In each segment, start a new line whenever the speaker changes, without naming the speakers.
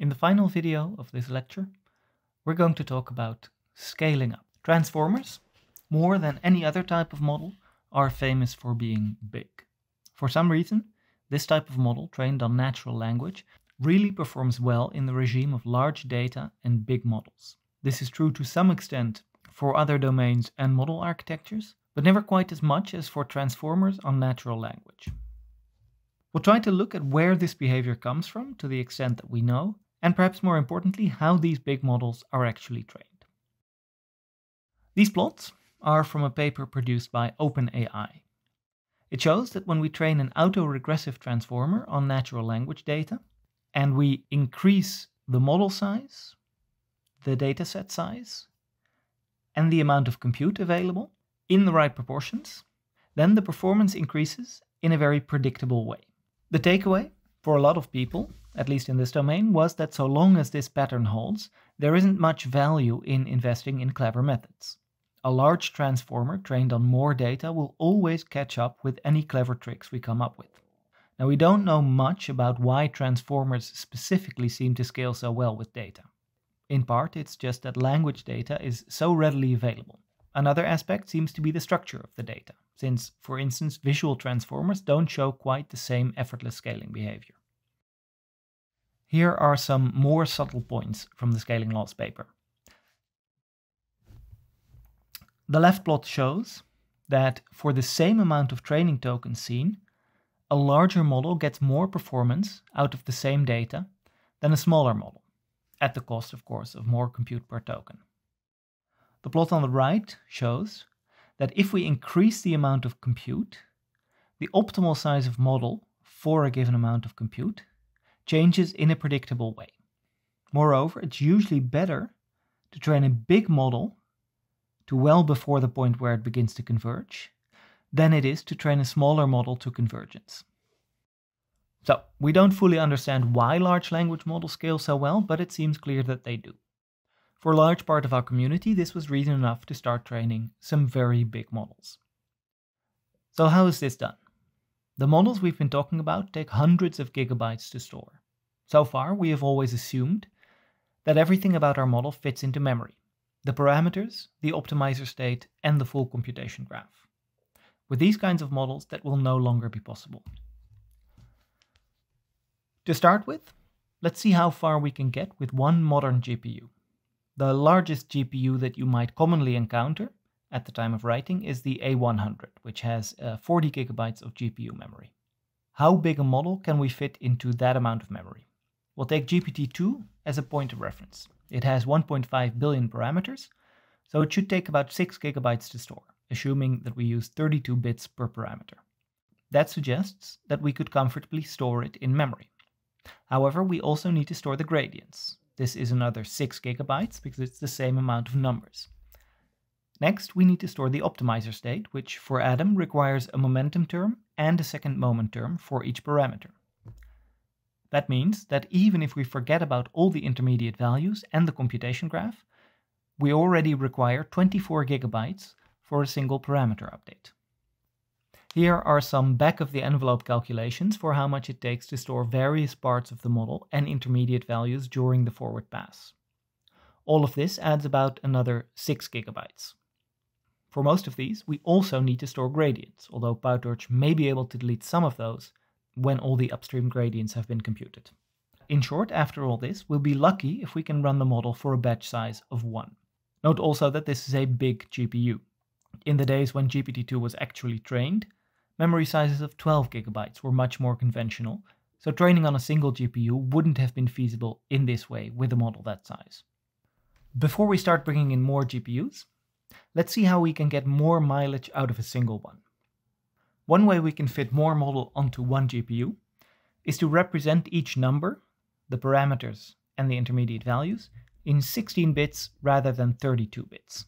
In the final video of this lecture, we're going to talk about scaling up. Transformers, more than any other type of model, are famous for being big. For some reason, this type of model, trained on natural language, really performs well in the regime of large data and big models. This is true to some extent for other domains and model architectures, but never quite as much as for transformers on natural language. We'll try to look at where this behavior comes from to the extent that we know, and perhaps more importantly, how these big models are actually trained. These plots are from a paper produced by OpenAI. It shows that when we train an autoregressive transformer on natural language data, and we increase the model size, the dataset size, and the amount of compute available in the right proportions, then the performance increases in a very predictable way. The takeaway for a lot of people, at least in this domain, was that so long as this pattern holds, there isn't much value in investing in clever methods. A large transformer trained on more data will always catch up with any clever tricks we come up with. Now, we don't know much about why transformers specifically seem to scale so well with data. In part, it's just that language data is so readily available. Another aspect seems to be the structure of the data, since, for instance, visual transformers don't show quite the same effortless scaling behavior. Here are some more subtle points from the scaling laws paper. The left plot shows that for the same amount of training tokens seen, a larger model gets more performance out of the same data than a smaller model, at the cost, of course, of more compute per token. The plot on the right shows that if we increase the amount of compute, the optimal size of model for a given amount of compute changes in a predictable way. Moreover, it's usually better to train a big model to well before the point where it begins to converge than it is to train a smaller model to convergence. So, we don't fully understand why large language models scale so well, but it seems clear that they do. For a large part of our community, this was reason enough to start training some very big models. So how is this done? The models we've been talking about take hundreds of gigabytes to store. So far, we have always assumed that everything about our model fits into memory, the parameters, the optimizer state, and the full computation graph. With these kinds of models, that will no longer be possible. To start with, let's see how far we can get with one modern GPU. The largest GPU that you might commonly encounter at the time of writing is the A100, which has uh, 40 gigabytes of GPU memory. How big a model can we fit into that amount of memory? We'll take GPT-2 as a point of reference. It has 1.5 billion parameters, so it should take about 6 gigabytes to store, assuming that we use 32 bits per parameter. That suggests that we could comfortably store it in memory. However, we also need to store the gradients, this is another 6 gigabytes because it's the same amount of numbers. Next, we need to store the optimizer state, which for Adam requires a momentum term and a second moment term for each parameter. That means that even if we forget about all the intermediate values and the computation graph, we already require 24 gigabytes for a single parameter update. Here are some back of the envelope calculations for how much it takes to store various parts of the model and intermediate values during the forward pass. All of this adds about another 6 gigabytes. For most of these, we also need to store gradients, although PyTorch may be able to delete some of those when all the upstream gradients have been computed. In short, after all this, we'll be lucky if we can run the model for a batch size of 1. Note also that this is a big GPU. In the days when GPT-2 was actually trained, memory sizes of 12 gigabytes were much more conventional, so training on a single GPU wouldn't have been feasible in this way with a model that size. Before we start bringing in more GPUs, let's see how we can get more mileage out of a single one. One way we can fit more model onto one GPU is to represent each number, the parameters and the intermediate values, in 16 bits rather than 32 bits.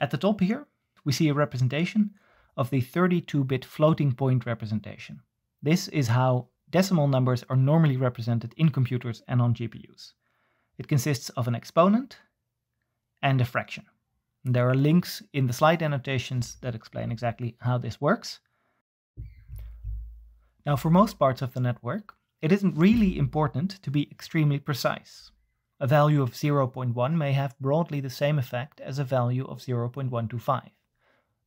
At the top here, we see a representation of the 32-bit floating point representation. This is how decimal numbers are normally represented in computers and on GPUs. It consists of an exponent and a fraction. There are links in the slide annotations that explain exactly how this works. Now, for most parts of the network, it isn't really important to be extremely precise. A value of 0.1 may have broadly the same effect as a value of 0.125.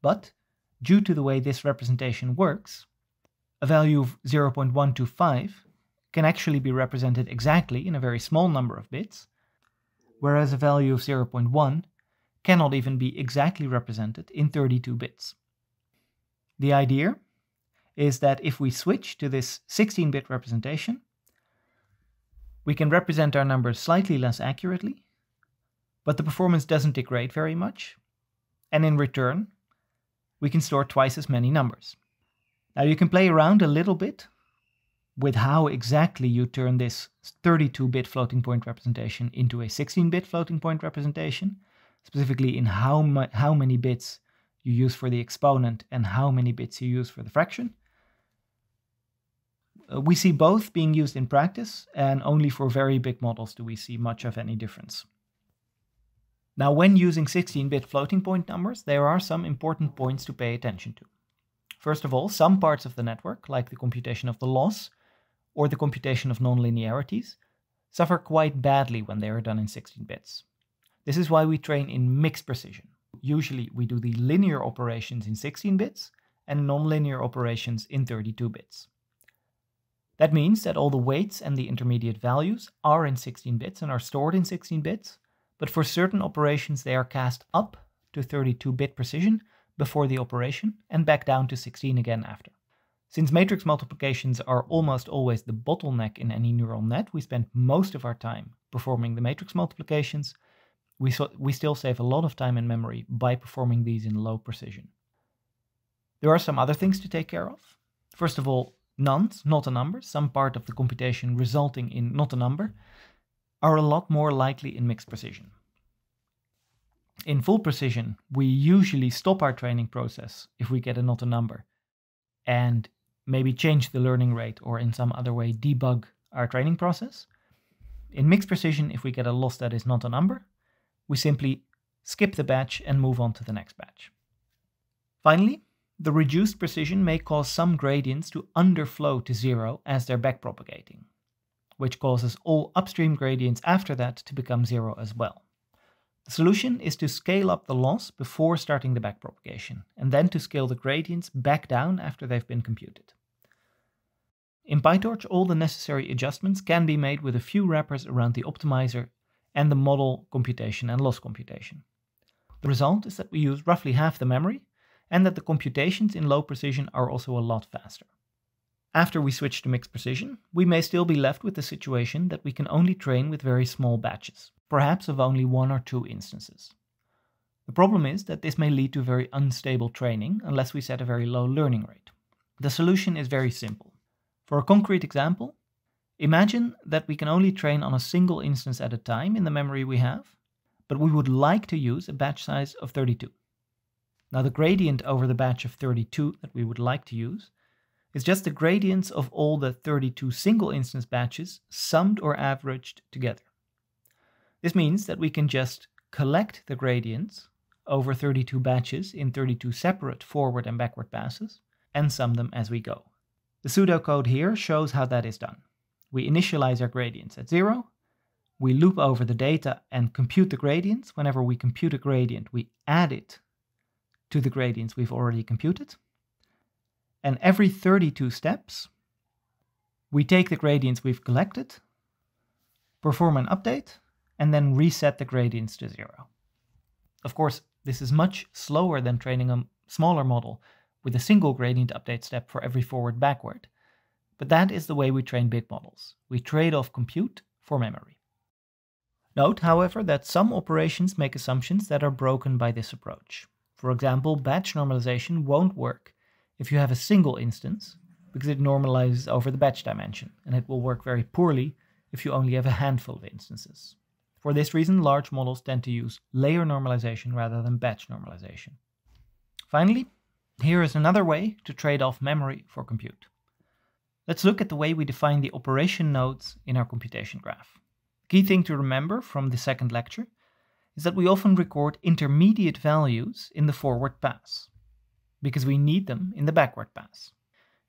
But, due to the way this representation works, a value of 0.125 can actually be represented exactly in a very small number of bits, whereas a value of 0.1 cannot even be exactly represented in 32 bits. The idea is that if we switch to this 16-bit representation, we can represent our numbers slightly less accurately, but the performance doesn't degrade very much, and in return, we can store twice as many numbers. Now you can play around a little bit with how exactly you turn this 32-bit floating point representation into a 16-bit floating point representation, specifically in how, how many bits you use for the exponent and how many bits you use for the fraction. Uh, we see both being used in practice, and only for very big models do we see much of any difference. Now, when using 16-bit floating point numbers, there are some important points to pay attention to. First of all, some parts of the network, like the computation of the loss or the computation of nonlinearities, suffer quite badly when they are done in 16 bits. This is why we train in mixed precision. Usually we do the linear operations in 16 bits and nonlinear operations in 32 bits. That means that all the weights and the intermediate values are in 16 bits and are stored in 16 bits, but for certain operations they are cast up to 32-bit precision before the operation and back down to 16 again after. Since matrix multiplications are almost always the bottleneck in any neural net, we spend most of our time performing the matrix multiplications. We, so, we still save a lot of time and memory by performing these in low precision. There are some other things to take care of. First of all, NaNs, not a number, some part of the computation resulting in not a number, are a lot more likely in mixed precision. In full precision, we usually stop our training process if we get a not a number and maybe change the learning rate or in some other way debug our training process. In mixed precision, if we get a loss that is not a number, we simply skip the batch and move on to the next batch. Finally, the reduced precision may cause some gradients to underflow to zero as they're backpropagating, which causes all upstream gradients after that to become zero as well. The solution is to scale up the loss before starting the backpropagation, and then to scale the gradients back down after they've been computed. In PyTorch, all the necessary adjustments can be made with a few wrappers around the optimizer and the model computation and loss computation. The result is that we use roughly half the memory and that the computations in low precision are also a lot faster. After we switch to mixed precision, we may still be left with the situation that we can only train with very small batches, perhaps of only one or two instances. The problem is that this may lead to very unstable training unless we set a very low learning rate. The solution is very simple. For a concrete example, imagine that we can only train on a single instance at a time in the memory we have, but we would like to use a batch size of 32. Now the gradient over the batch of 32 that we would like to use is just the gradients of all the 32 single instance batches summed or averaged together. This means that we can just collect the gradients over 32 batches in 32 separate forward and backward passes and sum them as we go. The pseudocode here shows how that is done. We initialize our gradients at zero, we loop over the data and compute the gradients. Whenever we compute a gradient, we add it to the gradients we've already computed. And every 32 steps, we take the gradients we've collected, perform an update, and then reset the gradients to zero. Of course, this is much slower than training a smaller model with a single gradient update step for every forward backward, but that is the way we train big models. We trade off compute for memory. Note, however, that some operations make assumptions that are broken by this approach. For example, batch normalization won't work if you have a single instance, because it normalizes over the batch dimension, and it will work very poorly if you only have a handful of instances. For this reason, large models tend to use layer normalization rather than batch normalization. Finally, here is another way to trade off memory for compute. Let's look at the way we define the operation nodes in our computation graph. Key thing to remember from the second lecture is that we often record intermediate values in the forward pass, because we need them in the backward pass.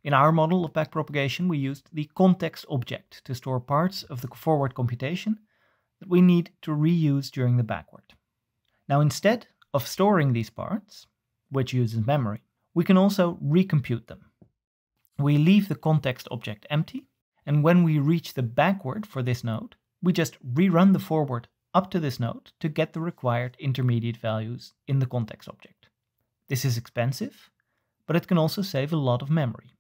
In our model of backpropagation, we used the context object to store parts of the forward computation that we need to reuse during the backward. Now, instead of storing these parts, which uses memory, we can also recompute them. We leave the context object empty, and when we reach the backward for this node, we just rerun the forward up to this node to get the required intermediate values in the context object. This is expensive, but it can also save a lot of memory.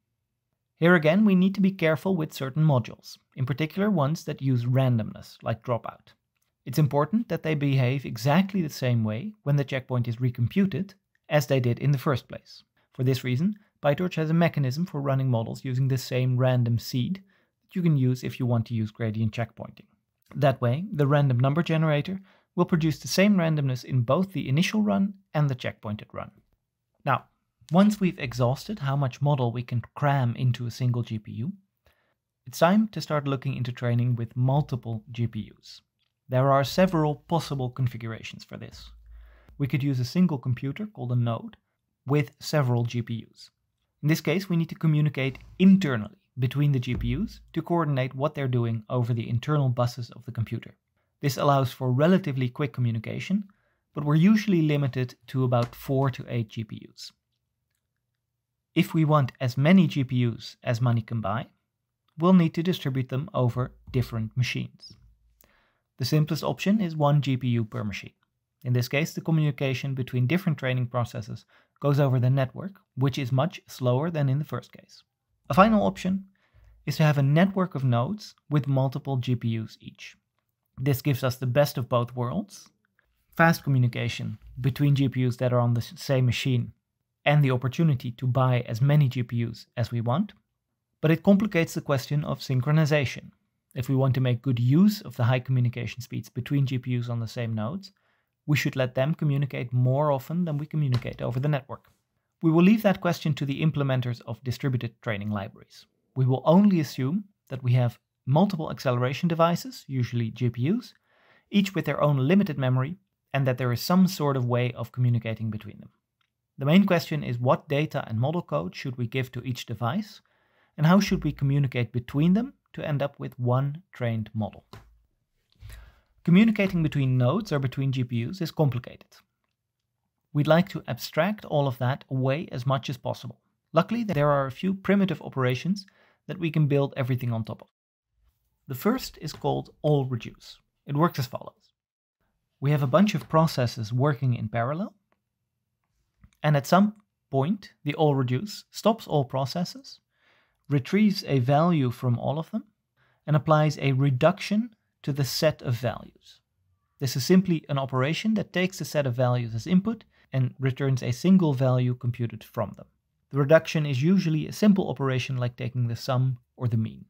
Here again, we need to be careful with certain modules, in particular ones that use randomness, like dropout. It's important that they behave exactly the same way when the checkpoint is recomputed as they did in the first place. For this reason, PyTorch has a mechanism for running models using the same random seed that you can use if you want to use gradient checkpointing. That way, the random number generator will produce the same randomness in both the initial run and the checkpointed run. Now, once we've exhausted how much model we can cram into a single GPU, it's time to start looking into training with multiple GPUs. There are several possible configurations for this. We could use a single computer called a node with several GPUs. In this case, we need to communicate internally between the GPUs to coordinate what they're doing over the internal buses of the computer. This allows for relatively quick communication, but we're usually limited to about 4 to 8 GPUs. If we want as many GPUs as money can buy, we'll need to distribute them over different machines. The simplest option is one GPU per machine. In this case, the communication between different training processes goes over the network, which is much slower than in the first case. A final option is to have a network of nodes with multiple GPUs each. This gives us the best of both worlds, fast communication between GPUs that are on the same machine and the opportunity to buy as many GPUs as we want. But it complicates the question of synchronization. If we want to make good use of the high communication speeds between GPUs on the same nodes, we should let them communicate more often than we communicate over the network. We will leave that question to the implementers of distributed training libraries. We will only assume that we have multiple acceleration devices, usually GPUs, each with their own limited memory, and that there is some sort of way of communicating between them. The main question is what data and model code should we give to each device, and how should we communicate between them to end up with one trained model. Communicating between nodes or between GPUs is complicated. We'd like to abstract all of that away as much as possible. Luckily, there are a few primitive operations that we can build everything on top of. The first is called all reduce. It works as follows. We have a bunch of processes working in parallel, and at some point, the all reduce stops all processes, retrieves a value from all of them, and applies a reduction to the set of values. This is simply an operation that takes a set of values as input and returns a single value computed from them. The reduction is usually a simple operation like taking the sum or the mean.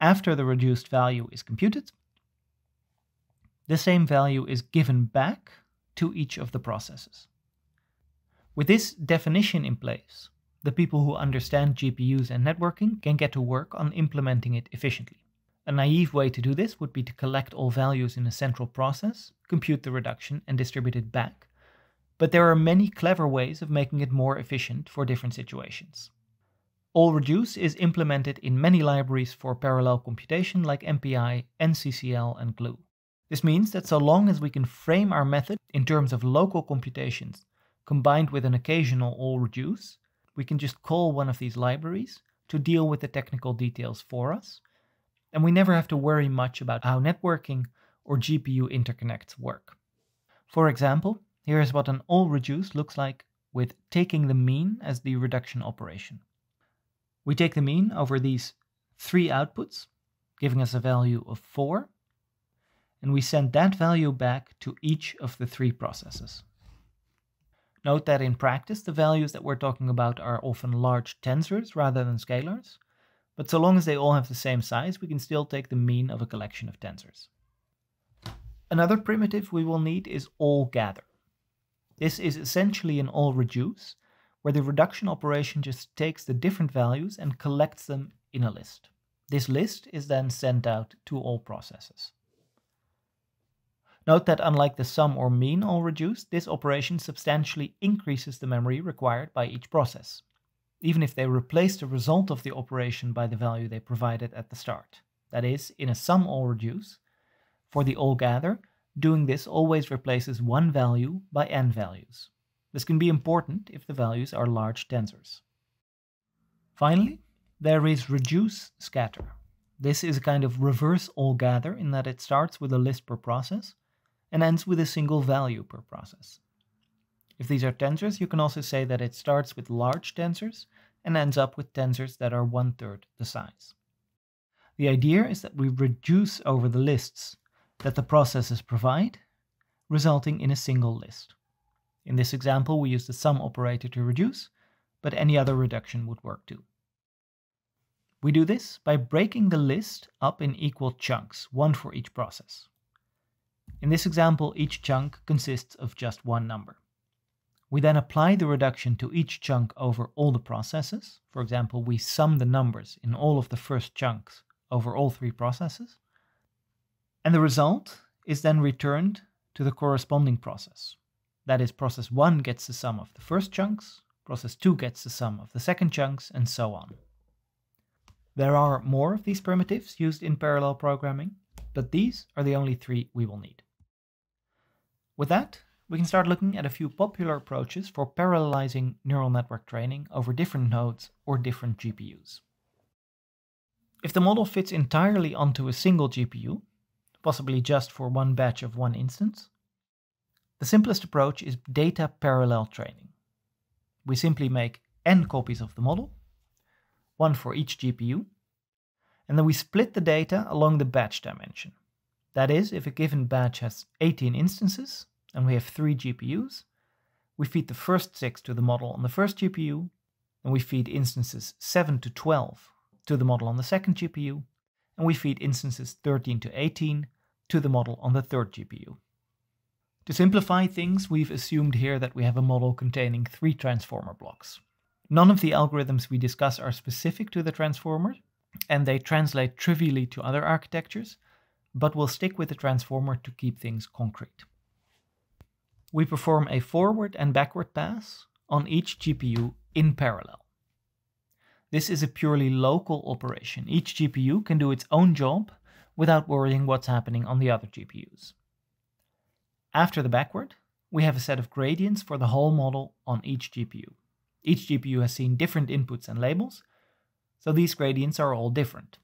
After the reduced value is computed, the same value is given back to each of the processes. With this definition in place, the people who understand GPUs and networking can get to work on implementing it efficiently. A naive way to do this would be to collect all values in a central process, compute the reduction, and distribute it back. But there are many clever ways of making it more efficient for different situations. All reduce is implemented in many libraries for parallel computation like MPI, NCCL, and Gloo. This means that so long as we can frame our method in terms of local computations combined with an occasional all reduce, we can just call one of these libraries to deal with the technical details for us, and we never have to worry much about how networking or GPU interconnects work. For example, here is what an all reduce looks like with taking the mean as the reduction operation. We take the mean over these three outputs, giving us a value of 4, and we send that value back to each of the three processes. Note that in practice, the values that we're talking about are often large tensors rather than scalars, but so long as they all have the same size, we can still take the mean of a collection of tensors. Another primitive we will need is all gather. This is essentially an all reduce, where the reduction operation just takes the different values and collects them in a list. This list is then sent out to all processes. Note that unlike the sum or mean all reduce, this operation substantially increases the memory required by each process. Even if they replace the result of the operation by the value they provided at the start. That is, in a sum all reduce, for the all gather, doing this always replaces one value by n values. This can be important if the values are large tensors. Finally, there is reduce scatter. This is a kind of reverse all gather in that it starts with a list per process and ends with a single value per process. If these are tensors, you can also say that it starts with large tensors and ends up with tensors that are one third the size. The idea is that we reduce over the lists that the processes provide, resulting in a single list. In this example, we use the sum operator to reduce, but any other reduction would work too. We do this by breaking the list up in equal chunks, one for each process. In this example, each chunk consists of just one number. We then apply the reduction to each chunk over all the processes. For example, we sum the numbers in all of the first chunks over all three processes. And the result is then returned to the corresponding process. That is, process 1 gets the sum of the first chunks, process 2 gets the sum of the second chunks, and so on. There are more of these primitives used in parallel programming, but these are the only three we will need. With that, we can start looking at a few popular approaches for parallelizing neural network training over different nodes or different GPUs. If the model fits entirely onto a single GPU, possibly just for one batch of one instance, the simplest approach is data parallel training. We simply make n copies of the model, one for each GPU, and then we split the data along the batch dimension. That is, if a given batch has 18 instances and we have three GPUs, we feed the first six to the model on the first GPU, and we feed instances 7 to 12 to the model on the second GPU, and we feed instances 13 to 18 to the model on the third GPU. To simplify things, we've assumed here that we have a model containing three transformer blocks. None of the algorithms we discuss are specific to the transformer, and they translate trivially to other architectures, but we'll stick with the transformer to keep things concrete. We perform a forward and backward pass on each GPU in parallel. This is a purely local operation. Each GPU can do its own job without worrying what's happening on the other GPUs. After the backward, we have a set of gradients for the whole model on each GPU. Each GPU has seen different inputs and labels, so these gradients are all different.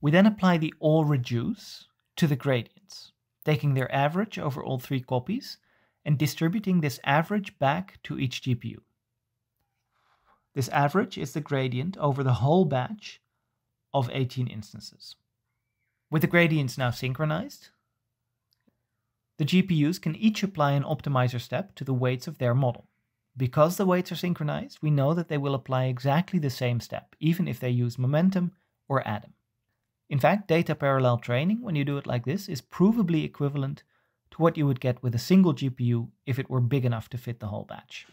We then apply the all reduce to the gradients, taking their average over all three copies and distributing this average back to each GPU. This average is the gradient over the whole batch of 18 instances. With the gradients now synchronized, the GPUs can each apply an optimizer step to the weights of their model. Because the weights are synchronized, we know that they will apply exactly the same step, even if they use momentum or Adam. In fact, data parallel training, when you do it like this, is provably equivalent to what you would get with a single GPU if it were big enough to fit the whole batch.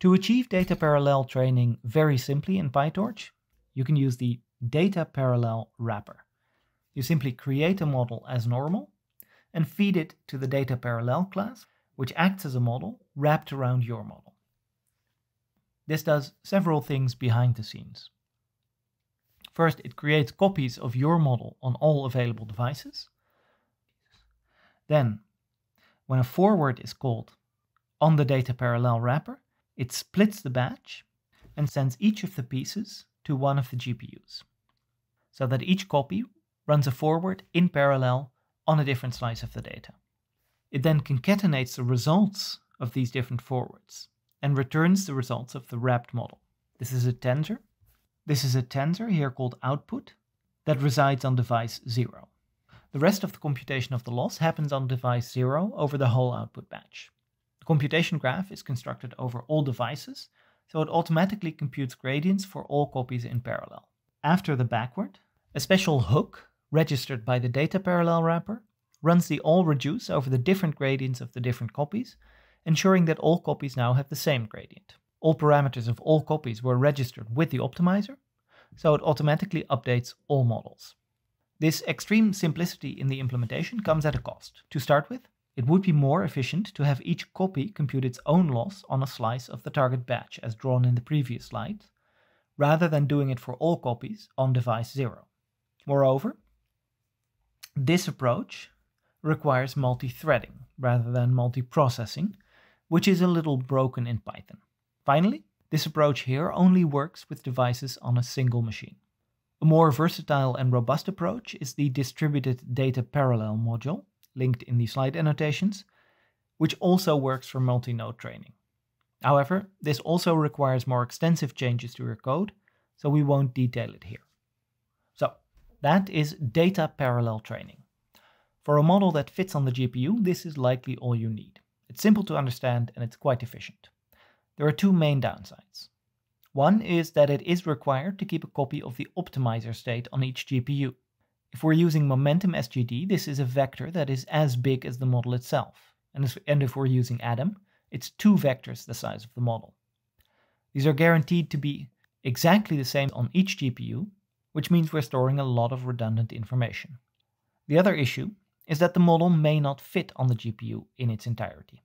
To achieve data parallel training very simply in PyTorch, you can use the data parallel wrapper. You simply create a model as normal and feed it to the data parallel class, which acts as a model wrapped around your model. This does several things behind the scenes. First, it creates copies of your model on all available devices. Then, when a forward is called on the data parallel wrapper, it splits the batch and sends each of the pieces to one of the GPUs, so that each copy runs a forward in parallel on a different slice of the data. It then concatenates the results of these different forwards and returns the results of the wrapped model. This is a tensor. This is a tensor here called output that resides on device 0. The rest of the computation of the loss happens on device 0 over the whole output batch. The computation graph is constructed over all devices, so it automatically computes gradients for all copies in parallel. After the backward, a special hook, registered by the data parallel wrapper, runs the all reduce over the different gradients of the different copies, ensuring that all copies now have the same gradient. All parameters of all copies were registered with the optimizer, so it automatically updates all models. This extreme simplicity in the implementation comes at a cost. To start with, It would be more efficient to have each copy compute its own loss on a slice of the target batch as drawn in the previous slide, rather than doing it for all copies on device 0. Moreover, this approach requires multi-threading rather than multi-processing, which is a little broken in Python. Finally, this approach here only works with devices on a single machine. A more versatile and robust approach is the distributed data parallel module, linked in the slide annotations, which also works for multi-node training. However, this also requires more extensive changes to your code, so we won't detail it here. So, that is data parallel training. For a model that fits on the GPU, this is likely all you need. It's simple to understand and it's quite efficient. There are two main downsides. One is that it is required to keep a copy of the optimizer state on each GPU. If we're using Momentum SGD, this is a vector that is as big as the model itself. And if we're using Adam, it's two vectors the size of the model. These are guaranteed to be exactly the same on each GPU, which means we're storing a lot of redundant information. The other issue is that the model may not fit on the GPU in its entirety.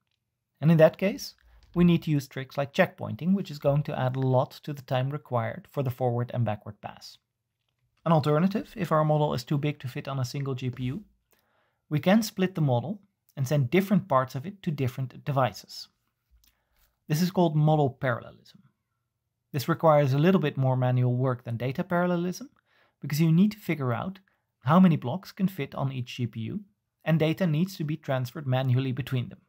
And in that case, we need to use tricks like checkpointing, which is going to add a lot to the time required for the forward and backward pass. An alternative, if our model is too big to fit on a single GPU, we can split the model and send different parts of it to different devices. This is called model parallelism. This requires a little bit more manual work than data parallelism, because you need to figure out how many blocks can fit on each GPU, and data needs to be transferred manually between them.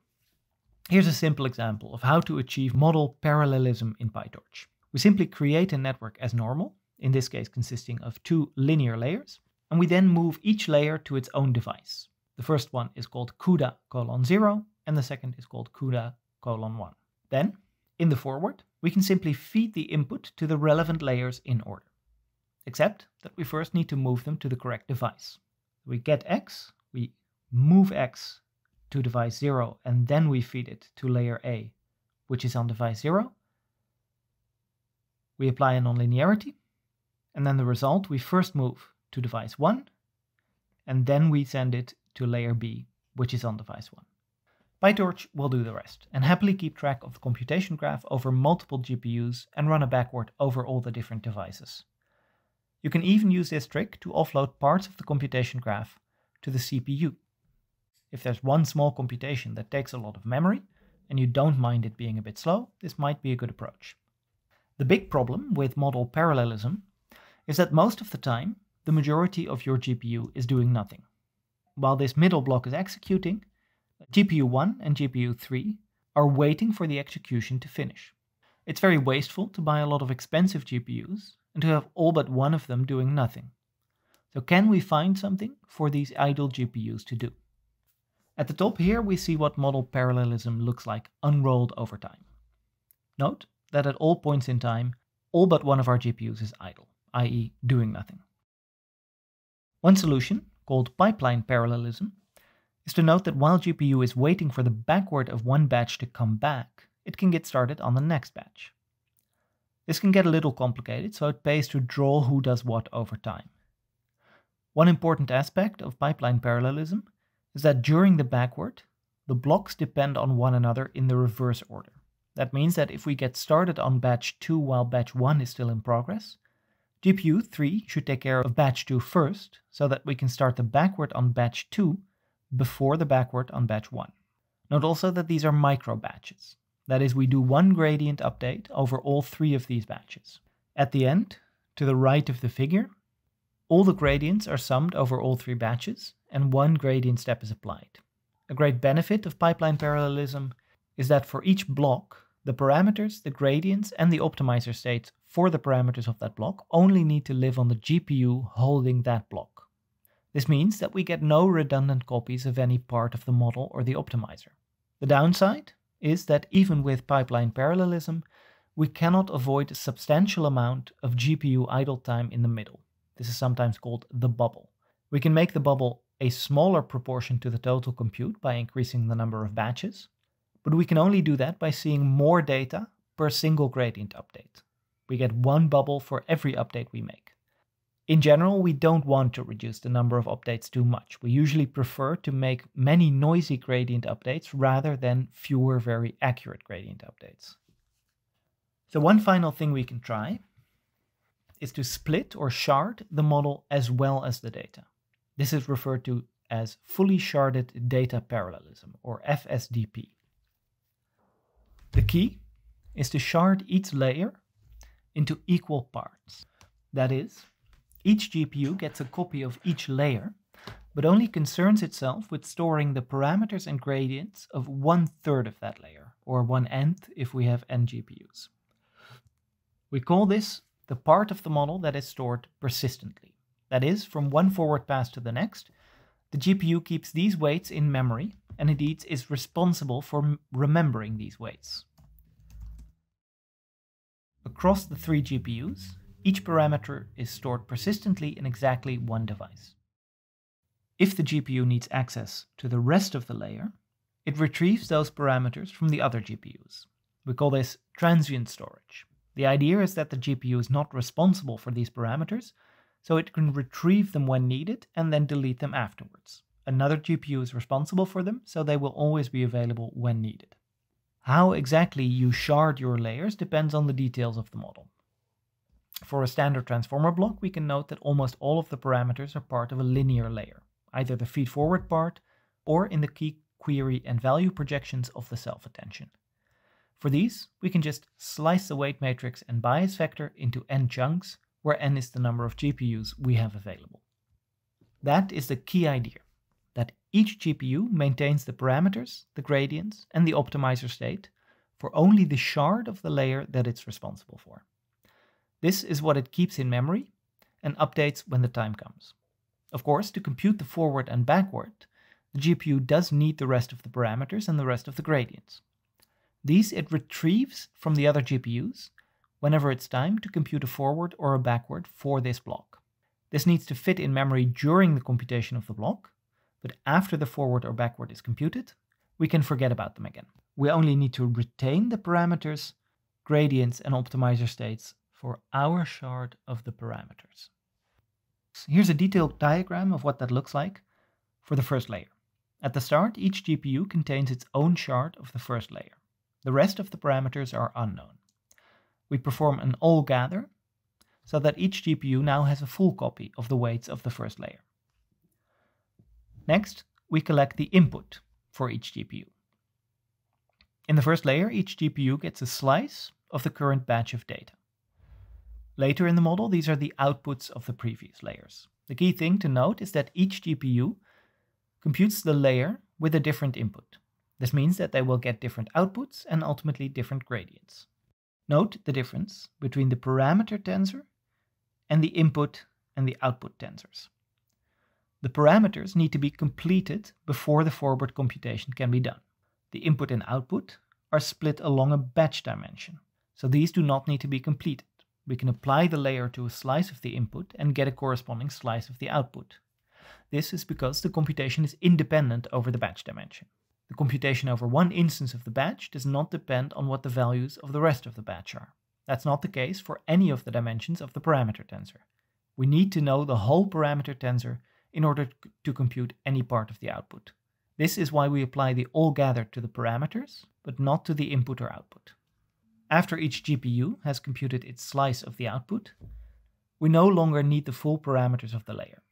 Here's a simple example of how to achieve model parallelism in PyTorch. We simply create a network as normal, in this case consisting of two linear layers, and we then move each layer to its own device. The first one is called CUDA colon 0, and the second is called CUDA colon 1. Then, in the forward, we can simply feed the input to the relevant layers in order. Except that we first need to move them to the correct device. We get x, we move x to device 0 and then we feed it to layer A, which is on device 0. We apply a nonlinearity, and then the result we first move to device 1, and then we send it to layer B, which is on device 1. PyTorch will do the rest, and happily keep track of the computation graph over multiple GPUs and run a backward over all the different devices. You can even use this trick to offload parts of the computation graph to the CPU, if there's one small computation that takes a lot of memory, and you don't mind it being a bit slow, this might be a good approach. The big problem with model parallelism is that most of the time, the majority of your GPU is doing nothing. While this middle block is executing, GPU 1 and GPU 3 are waiting for the execution to finish. It's very wasteful to buy a lot of expensive GPUs and to have all but one of them doing nothing. So can we find something for these idle GPUs to do? At the top here, we see what model parallelism looks like unrolled over time. Note that at all points in time, all but one of our GPUs is idle, i.e. doing nothing. One solution, called pipeline parallelism, is to note that while GPU is waiting for the backward of one batch to come back, it can get started on the next batch. This can get a little complicated, so it pays to draw who does what over time. One important aspect of pipeline parallelism is that during the backward, the blocks depend on one another in the reverse order. That means that if we get started on batch 2 while batch 1 is still in progress, GPU 3 should take care of batch 2 first, so that we can start the backward on batch 2 before the backward on batch 1. Note also that these are micro batches. That is, we do one gradient update over all three of these batches. At the end, to the right of the figure, all the gradients are summed over all three batches, and one gradient step is applied. A great benefit of pipeline parallelism is that for each block, the parameters, the gradients, and the optimizer states for the parameters of that block only need to live on the GPU holding that block. This means that we get no redundant copies of any part of the model or the optimizer. The downside is that even with pipeline parallelism, we cannot avoid a substantial amount of GPU idle time in the middle. This is sometimes called the bubble. We can make the bubble a smaller proportion to the total compute by increasing the number of batches, but we can only do that by seeing more data per single gradient update. We get one bubble for every update we make. In general, we don't want to reduce the number of updates too much. We usually prefer to make many noisy gradient updates rather than fewer very accurate gradient updates. So one final thing we can try is to split or shard the model as well as the data. This is referred to as fully sharded data parallelism, or FSDP. The key is to shard each layer into equal parts. That is, each GPU gets a copy of each layer, but only concerns itself with storing the parameters and gradients of one third of that layer, or one nth if we have n GPUs. We call this the part of the model that is stored persistently. That is, from one forward pass to the next, the GPU keeps these weights in memory and indeed is responsible for remembering these weights. Across the three GPUs, each parameter is stored persistently in exactly one device. If the GPU needs access to the rest of the layer, it retrieves those parameters from the other GPUs. We call this transient storage. The idea is that the GPU is not responsible for these parameters, so it can retrieve them when needed and then delete them afterwards. Another GPU is responsible for them, so they will always be available when needed. How exactly you shard your layers depends on the details of the model. For a standard transformer block, we can note that almost all of the parameters are part of a linear layer, either the feed-forward part or in the key query and value projections of the self-attention. For these, we can just slice the weight matrix and bias vector into n chunks, where n is the number of GPUs we have available. That is the key idea, that each GPU maintains the parameters, the gradients, and the optimizer state for only the shard of the layer that it's responsible for. This is what it keeps in memory and updates when the time comes. Of course, to compute the forward and backward, the GPU does need the rest of the parameters and the rest of the gradients. These it retrieves from the other GPUs whenever it's time to compute a forward or a backward for this block. This needs to fit in memory during the computation of the block, but after the forward or backward is computed, we can forget about them again. We only need to retain the parameters, gradients, and optimizer states for our shard of the parameters. Here's a detailed diagram of what that looks like for the first layer. At the start, each GPU contains its own shard of the first layer. The rest of the parameters are unknown. We perform an all gather so that each GPU now has a full copy of the weights of the first layer. Next, we collect the input for each GPU. In the first layer, each GPU gets a slice of the current batch of data. Later in the model, these are the outputs of the previous layers. The key thing to note is that each GPU computes the layer with a different input. This means that they will get different outputs and ultimately different gradients. Note the difference between the parameter tensor and the input and the output tensors. The parameters need to be completed before the forward computation can be done. The input and output are split along a batch dimension, so these do not need to be completed we can apply the layer to a slice of the input and get a corresponding slice of the output. This is because the computation is independent over the batch dimension. The computation over one instance of the batch does not depend on what the values of the rest of the batch are. That's not the case for any of the dimensions of the parameter tensor. We need to know the whole parameter tensor in order to compute any part of the output. This is why we apply the all gathered to the parameters, but not to the input or output. After each GPU has computed its slice of the output, we no longer need the full parameters of the layer.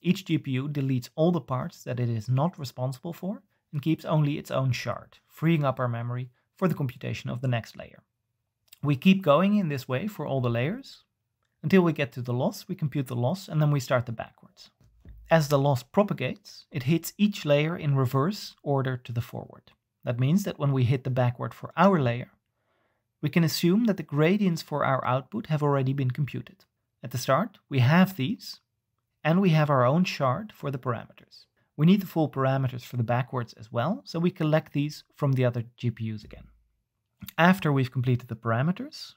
Each GPU deletes all the parts that it is not responsible for and keeps only its own shard, freeing up our memory for the computation of the next layer. We keep going in this way for all the layers. Until we get to the loss, we compute the loss and then we start the backwards. As the loss propagates, it hits each layer in reverse order to the forward. That means that when we hit the backward for our layer, we can assume that the gradients for our output have already been computed. At the start, we have these, and we have our own shard for the parameters. We need the full parameters for the backwards as well, so we collect these from the other GPUs again. After we've completed the parameters,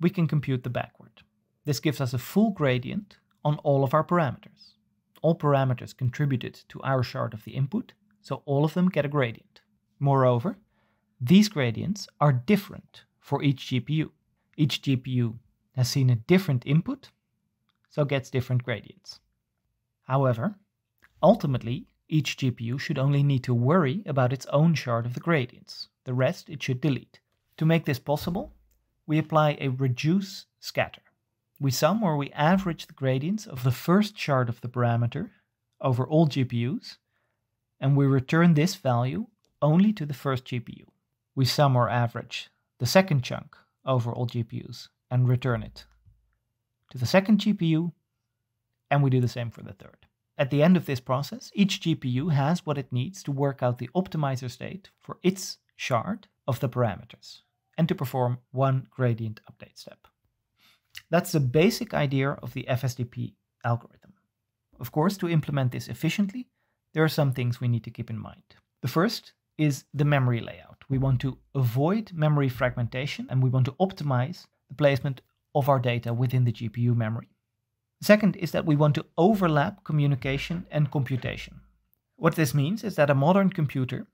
we can compute the backward. This gives us a full gradient on all of our parameters. All parameters contributed to our shard of the input, so all of them get a gradient. Moreover, these gradients are different for each GPU. Each GPU has seen a different input, so gets different gradients. However, ultimately, each GPU should only need to worry about its own shard of the gradients. The rest it should delete. To make this possible, we apply a reduce scatter. We sum or we average the gradients of the first shard of the parameter over all GPUs, and we return this value only to the first GPU. We sum or average the second chunk over all GPUs and return it to the second GPU, and we do the same for the third. At the end of this process, each GPU has what it needs to work out the optimizer state for its shard of the parameters and to perform one gradient update step. That's the basic idea of the FSDP algorithm. Of course, to implement this efficiently, there are some things we need to keep in mind. The first is the memory layout. We want to avoid memory fragmentation and we want to optimize the placement of our data within the GPU memory. Second is that we want to overlap communication and computation. What this means is that a modern computer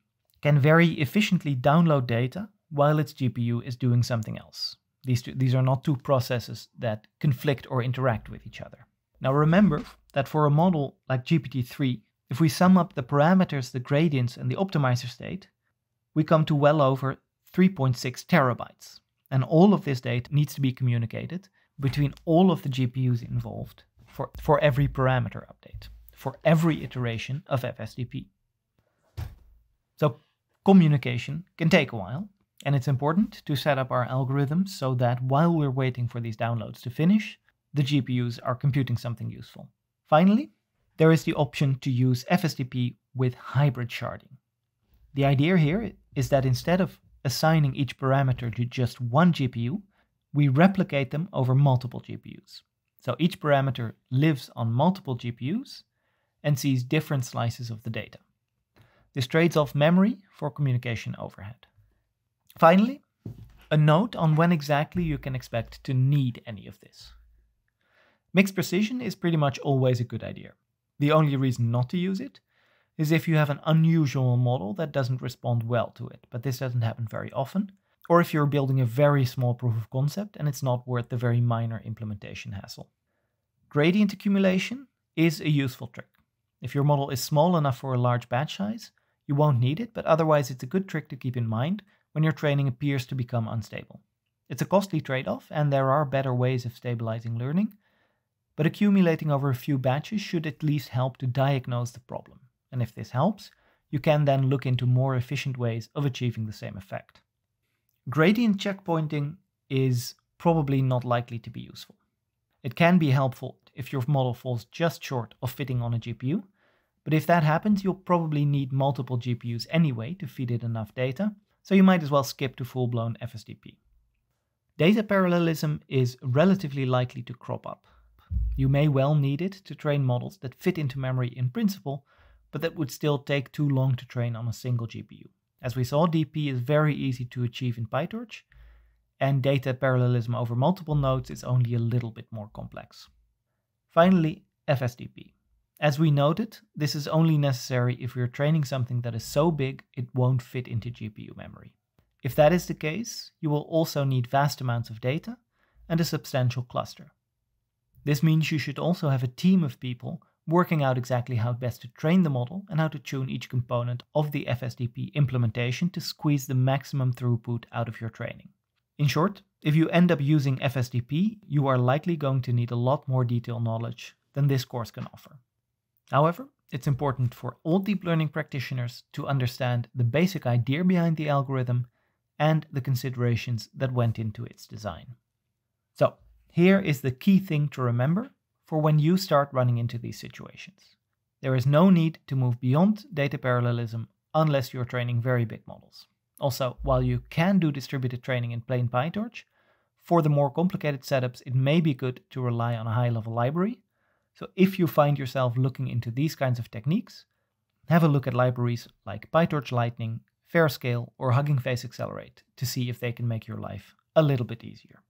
can very efficiently download data while its GPU is doing something else. These, two, these are not two processes that conflict or interact with each other. Now remember that for a model like GPT-3, if we sum up the parameters, the gradients, and the optimizer state, we come to well over 3.6 terabytes. And all of this data needs to be communicated between all of the GPUs involved for, for every parameter update, for every iteration of FSDP. So communication can take a while, and it's important to set up our algorithms so that while we're waiting for these downloads to finish, the GPUs are computing something useful. Finally, there is the option to use FSDP with hybrid sharding. The idea here is that instead of assigning each parameter to just one GPU, we replicate them over multiple GPUs. So each parameter lives on multiple GPUs and sees different slices of the data. This trades off memory for communication overhead. Finally, a note on when exactly you can expect to need any of this. Mixed precision is pretty much always a good idea. The only reason not to use it is if you have an unusual model that doesn't respond well to it, but this doesn't happen very often, or if you're building a very small proof of concept and it's not worth the very minor implementation hassle. Gradient accumulation is a useful trick. If your model is small enough for a large batch size, you won't need it, but otherwise it's a good trick to keep in mind when your training appears to become unstable. It's a costly trade off, and there are better ways of stabilizing learning, but accumulating over a few batches should at least help to diagnose the problem. And if this helps, you can then look into more efficient ways of achieving the same effect. Gradient checkpointing is probably not likely to be useful. It can be helpful if your model falls just short of fitting on a GPU, but if that happens, you'll probably need multiple GPUs anyway to feed it enough data, so you might as well skip to full-blown FSDP. Data parallelism is relatively likely to crop up. You may well need it to train models that fit into memory in principle, but that would still take too long to train on a single GPU. As we saw, DP is very easy to achieve in PyTorch, and data parallelism over multiple nodes is only a little bit more complex. Finally, FSDP. As we noted, this is only necessary if we are training something that is so big it won't fit into GPU memory. If that is the case, you will also need vast amounts of data and a substantial cluster. This means you should also have a team of people working out exactly how best to train the model and how to tune each component of the FSDP implementation to squeeze the maximum throughput out of your training. In short, if you end up using FSDP, you are likely going to need a lot more detailed knowledge than this course can offer. However, it's important for all deep learning practitioners to understand the basic idea behind the algorithm and the considerations that went into its design. So, here is the key thing to remember for when you start running into these situations. There is no need to move beyond data parallelism unless you're training very big models. Also, while you can do distributed training in plain PyTorch, for the more complicated setups, it may be good to rely on a high level library so if you find yourself looking into these kinds of techniques, have a look at libraries like PyTorch Lightning, FairScale, or Hugging Face Accelerate to see if they can make your life a little bit easier.